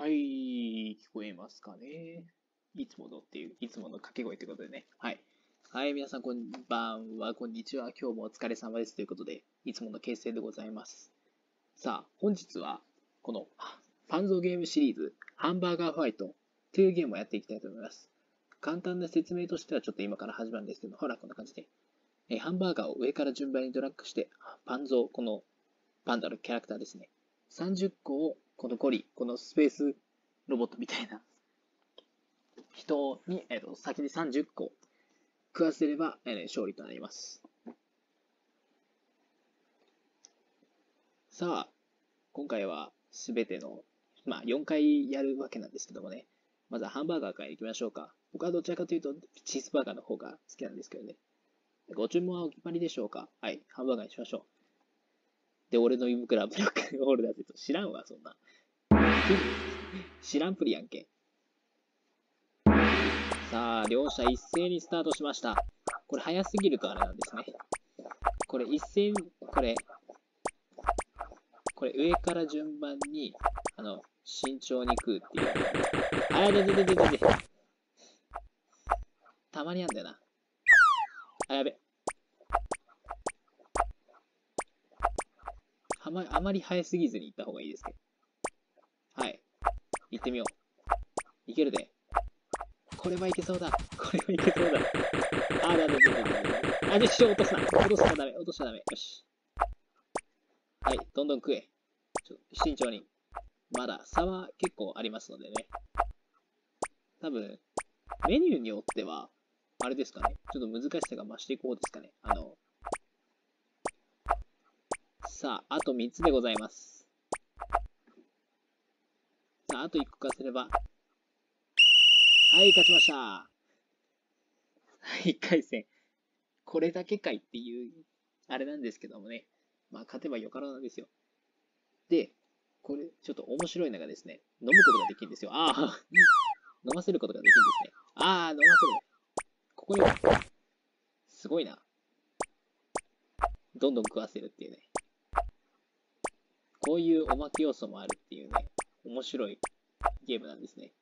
はい、聞こえますかね。いつものっていう、いつもの掛け声ということでね。はい。はい、皆さんこんばんは、こんにちは。今日もお疲れ様ですということで、いつもの形成でございます。さあ、本日は、この、パンゾーゲームシリーズ、ハンバーガーファイトというゲームをやっていきたいと思います。簡単な説明としてはちょっと今から始まるんですけど、ほら、こんな感じで。えハンバーガーを上から順番にドラッグして、パンゾー、このパンダのキャラクターですね。30個をこのゴリ、このスペースロボットみたいな人に、えー、と先に30個食わせれば、えー、勝利となります。さあ、今回はすべての、まあ4回やるわけなんですけどもね、まずはハンバーガーからいきましょうか。僕はどちらかというとチーズバーガーの方が好きなんですけどね。ご注文はお決まりでしょうか？はい、ハンバーガーにしましょう。で、俺の胃袋はブラックホールだぜと。知らんわ、そんな。知らんぷりやんけ。さあ、両者一斉にスタートしました。これ早すぎるとあれなんですね。これ一斉に、これ、これ上から順番に、あの、慎重に食うっていう。あ、やでででででで。たまにあんだよな。あ、やべ。あまあまり早すぎずに行った方がいいですけど。はい。行ってみよう。いけるで。これはいけそうだ。これはいけそうだ。あ、だめだめだあ、じゃあ、落とすな。落とすなダメ。落としちゃダメ。よし。はい。どんどん食え。ちょ慎重に。まだ差は結構ありますのでね。多分、メニューによっては、あれですかね。ちょっと難しさが増していこうですかね。あの、さあ、あと3つでございます。さあ、あと1個かすれば。はい、勝ちました。はい、1回戦。これだけかいっていう、あれなんですけどもね。まあ、勝てばよかろうなんですよ。で、これ、ちょっと面白いのがですね、飲むことができるんですよ。ああ、飲ませることができるんですね。ああ、飲ませる。ここに、すごいな。どんどん食わせるっていうね。こういうおまけ要素もあるっていうね、面白いゲームなんですね。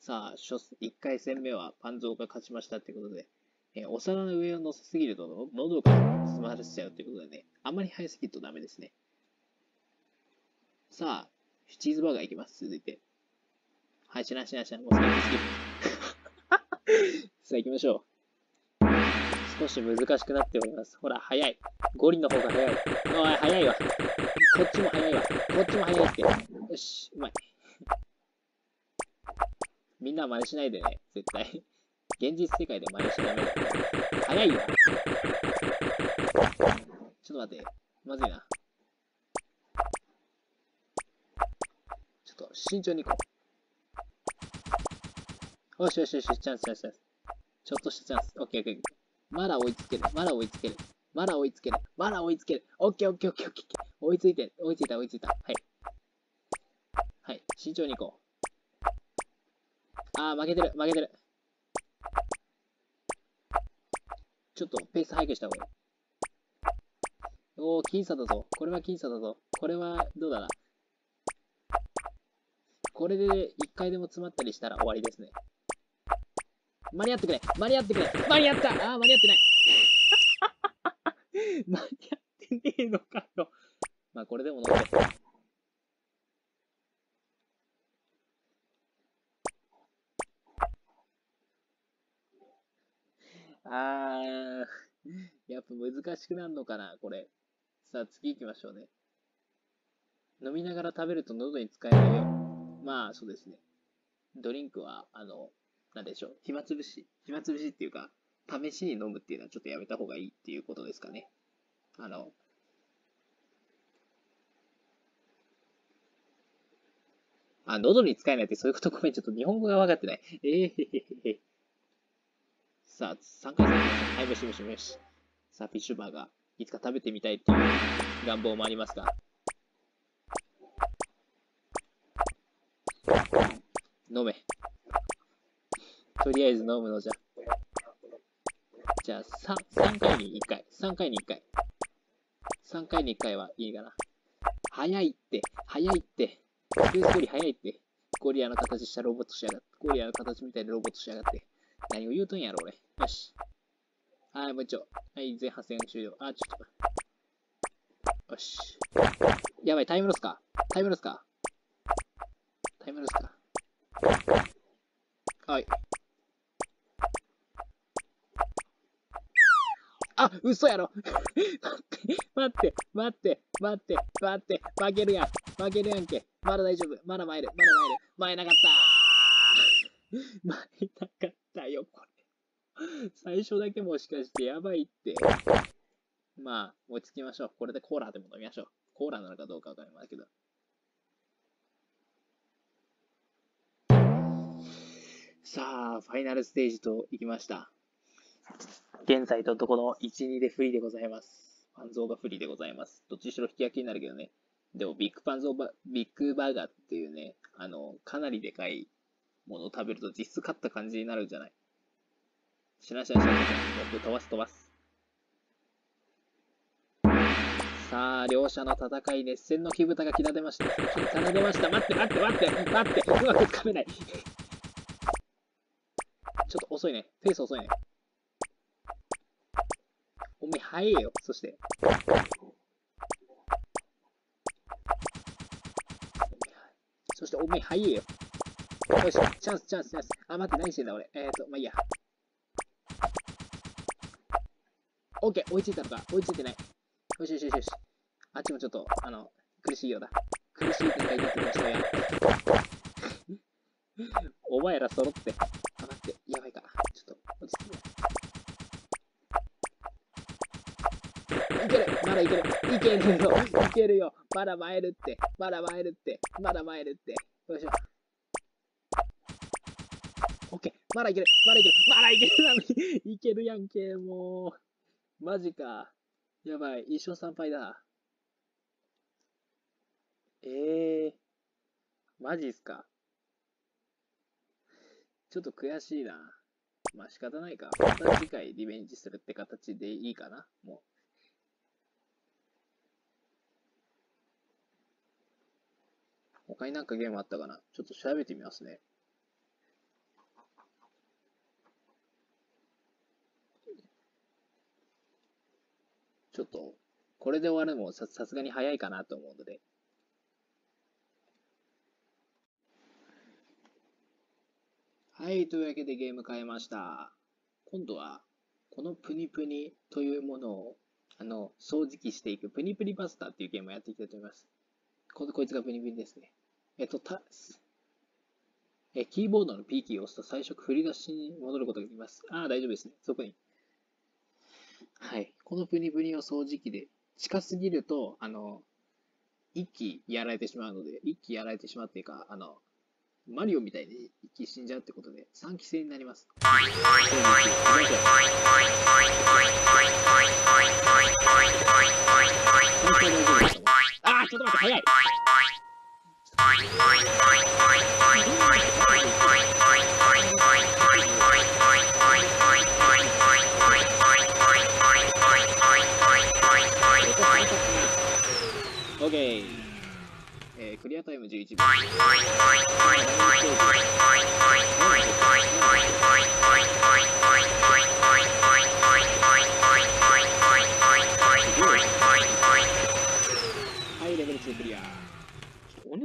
さあ、1回戦目はパンゾーが勝ちましたってことで、えー、お皿の上を乗せすぎると喉が詰まらせちゃうってことでね、あんまり早すぎるとダメですね。さあ、チーズバーガーいきます、続いて。はい、しなしなしな、もう最近好き。さあ行きましょう。少し難しくなっております。ほら、早い。ゴリの方が早い。おい、早いわ。こっちも早いわ。こっちも早いって。よし、うまい。みんな真似しないでね、絶対。現実世界で真似しないで。早いわ。ちょっと待って。まずいな。ちょっと慎重に行こう。よしよしよし、チャンスチャンスチャンス。ちょっとしたチャンス。オッケーオッケー。まだ追いつける。まだ追いつける。まだ追いつける。まだ追いつける。オッケーオッケーオッケーオッケー。追いついて、追いついた追いついた。はい。はい。慎重に行こう。あー、負けてる、負けてる。ちょっとペース早くした方がいい。おー、僅差だぞ。これは僅差だぞ。これは、どうだな。これで一回でも詰まったりしたら終わりですね。間に合ってくれ間に合ってくれ間に合ったあー、間に合ってない間に合ってねえのかよ。まあ、これでも飲んで。あー、やっぱ難しくなるのかな、これ。さあ、次行きましょうね。飲みながら食べると喉に使えないよ。まあ、そうですね。ドリンクは、あの、なんでしょう。暇つぶし。暇つぶしっていうか、試しに飲むっていうのはちょっとやめた方がいいっていうことですかね。あの、あ、喉に使えないってそういうこと？ごめん。ちょっと日本語が分かってない。えー、へへへ。さあ、3回戦はい、もしもしもし。さあ、フィッシュバーガー、いつか食べてみたいっていう願望もありますが。飲め。とりあえず飲むのじゃ。じゃあ、3、3回に1回。3回に1回。3回に1回はいいかな。早いって、早いって。スペースより早いって。ゴリラの形したロボットしやがって。ゴリラの形みたいなロボットしやがって。何を言うとんやろ、俺。よし。はい、もう一丁。はい、前半戦終了。あ、ちょっと。よし。やばい、タイムロスか。タイムロスか。タイムロスか。はい。あ、嘘やろ 待って、待って、待って、待って、待って負けるやん。負けるやんけ。まだ大丈夫。まだ前で、まだ前で。前なかった ー前なかったよ、これ。最初だけもしかしてやばいって。まあ、落ち着きましょう。これでコーラでも飲みましょう。コーラなのかどうかわかりませんけど。さあ、ファイナルステージと行きました。現在とどこの1、2でフリーでございます。パンゾーがフリーでございます。どっちにしろ引き分けになるけどね。でも、ビッグパンゾーバ、ビッグバーガーっていうね、あの、かなりでかいものを食べると実質勝った感じになるんじゃないしなしなしなしな。飛ばす飛ばす。さあ、両者の戦い、熱戦の火蓋が切られました。切られました。待って待って待って待ってうまくつかめない。ちょっと遅いね。ペース遅いね。おめえ早えよ、そして。そしておめえ早えよ。よし、チャンス、チャンス、チャンス。あ、待って、何してんだ俺。えーと、まあ、いいや。オッケー、追いついたのか。追いついてない。よしよしよしよし。あっちもちょっと、あの、苦しいようだ。苦しい展開になってきましたよ。お前ら揃って。あ、待って、やばいか。ちょっと、落ち着。いけまだいけるいけるよいけるよまだ参るってまだ参るってまだ参るってよいしょ。オッケーまだいけるまだいけるまだいけるいけるやんけ、もう。マジか。やばい。一勝三敗だ。ええー。マジっすか。ちょっと悔しいな。まあ仕方ないか。また次回リベンジするって形でいいかな。もう。他になんかゲームあったかな？ちょっと調べてみますね。ちょっと、これで終わるのもさすがに早いかなと思うので。はい、というわけでゲーム変えました。今度は、このプニプニというものを、あの、掃除機していくプニプニバスターっていうゲームをやっていきたいと思います。ここいつがプニプニですね。えっと、た、え、キーボードの P キーを押すと最初振り出しに戻ることができます。ああ、大丈夫ですね。そこに。はい。このプニプニを掃除機で近すぎると、あの、一気やられてしまうので、一気やられてしまうっていうか、あの、マリオみたいに一気死んじゃうってことで、3期生になります。ああ、ちょっと待って、早いオッケー。えー、クリアタイム11秒。はい、レベル2クリア。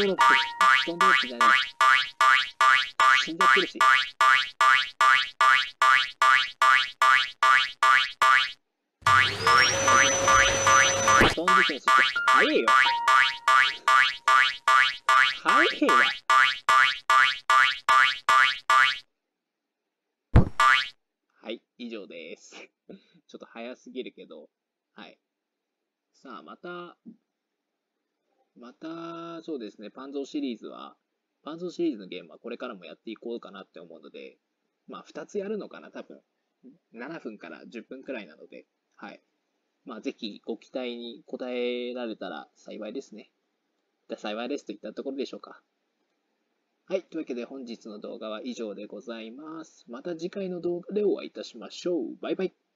ドロップ。スタンドロップじゃない。死んじゃってるし。ストーンディフェンスって早いよ。早いよ。はい、以上です。ちょっと早すぎるけど、はい。さあ、また、また、そうですね、パンゾーシリーズは、パンゾーシリーズのゲームはこれからもやっていこうかなって思うので、まあ、2つやるのかな、多分。7分から10分くらいなので、はい。まあ、ぜひご期待に応えられたら幸いですね。じゃ幸いですといったところでしょうか。はい。というわけで本日の動画は以上でございます。また次回の動画でお会いいたしましょう。バイバイ。